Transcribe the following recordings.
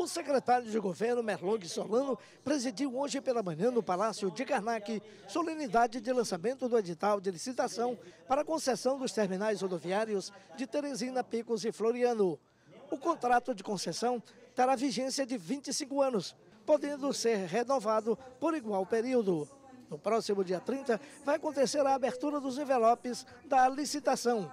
O secretário de governo, Merlong Solano, presidiu hoje pela manhã no Palácio de Karnak solenidade de lançamento do edital de licitação para a concessão dos terminais rodoviários de Teresina, Picos e Floriano. O contrato de concessão terá vigência de 25 anos, podendo ser renovado por igual período. No próximo dia 30, vai acontecer a abertura dos envelopes da licitação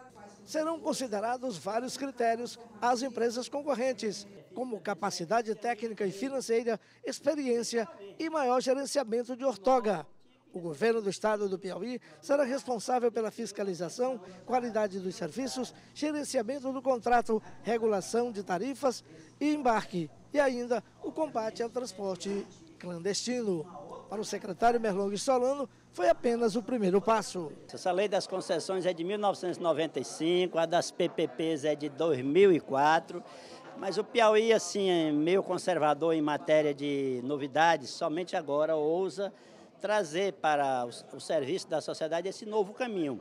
serão considerados vários critérios às empresas concorrentes, como capacidade técnica e financeira, experiência e maior gerenciamento de ortoga. O governo do estado do Piauí será responsável pela fiscalização, qualidade dos serviços, gerenciamento do contrato, regulação de tarifas e embarque, e ainda o combate ao transporte clandestino. Para o secretário Merlong Solano, foi apenas o primeiro passo. Essa lei das concessões é de 1995, a das PPPs é de 2004, mas o Piauí, assim, é meio conservador em matéria de novidades, somente agora ousa trazer para o serviço da sociedade esse novo caminho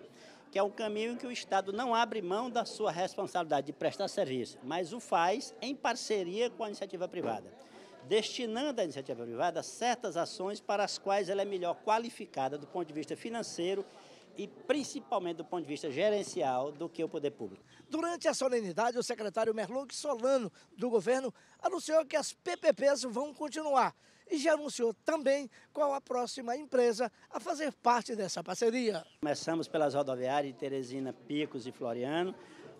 que é um caminho em que o Estado não abre mão da sua responsabilidade de prestar serviço, mas o faz em parceria com a iniciativa privada destinando à iniciativa privada certas ações para as quais ela é melhor qualificada do ponto de vista financeiro e principalmente do ponto de vista gerencial do que o poder público. Durante a solenidade, o secretário Merlong Solano, do governo, anunciou que as PPPs vão continuar e já anunciou também qual a próxima empresa a fazer parte dessa parceria. Começamos pelas rodoviárias de Teresina, Picos e Floriano,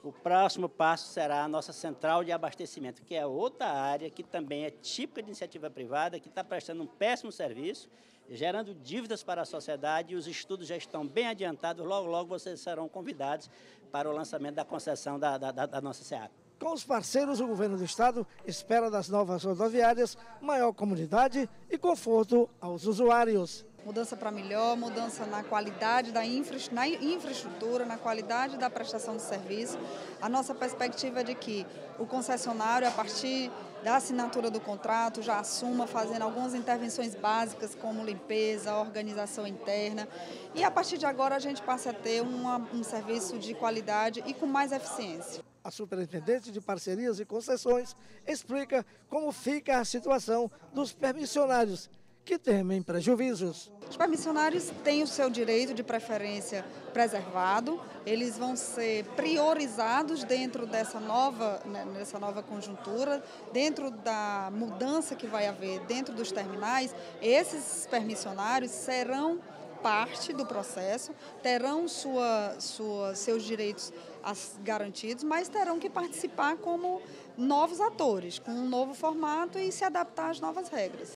o próximo passo será a nossa central de abastecimento, que é outra área que também é típica de iniciativa privada, que está prestando um péssimo serviço, gerando dívidas para a sociedade e os estudos já estão bem adiantados. Logo, logo vocês serão convidados para o lançamento da concessão da, da, da nossa SEAP. Com os parceiros, o governo do estado espera das novas rodoviárias maior comunidade e conforto aos usuários mudança para melhor, mudança na qualidade da infra, na infraestrutura, na qualidade da prestação de serviço. A nossa perspectiva é de que o concessionário, a partir da assinatura do contrato, já assuma fazendo algumas intervenções básicas, como limpeza, organização interna. E a partir de agora a gente passa a ter uma, um serviço de qualidade e com mais eficiência. A superintendente de parcerias e concessões explica como fica a situação dos permissionários que temem prejuízos. Os permissionários têm o seu direito de preferência preservado, eles vão ser priorizados dentro dessa nova, né, dessa nova conjuntura, dentro da mudança que vai haver dentro dos terminais, esses permissionários serão parte do processo, terão sua, sua, seus direitos garantidos, mas terão que participar como novos atores, com um novo formato e se adaptar às novas regras.